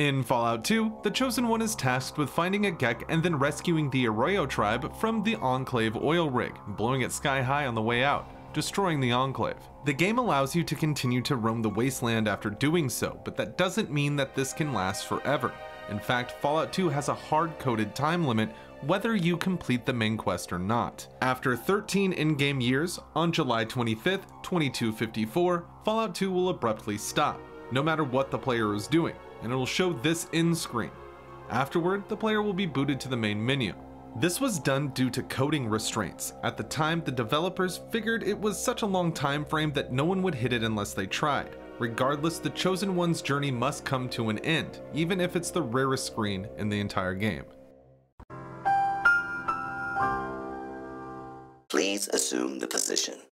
In Fallout 2, the Chosen One is tasked with finding a GECK and then rescuing the Arroyo tribe from the Enclave oil rig, blowing it sky high on the way out, destroying the Enclave. The game allows you to continue to roam the wasteland after doing so, but that doesn't mean that this can last forever. In fact, Fallout 2 has a hard-coded time limit whether you complete the main quest or not. After 13 in-game years, on July 25th, 2254, Fallout 2 will abruptly stop, no matter what the player is doing and it will show this in screen. Afterward, the player will be booted to the main menu. This was done due to coding restraints. At the time, the developers figured it was such a long time frame that no one would hit it unless they tried. Regardless, the Chosen One's journey must come to an end, even if it's the rarest screen in the entire game. Please assume the position.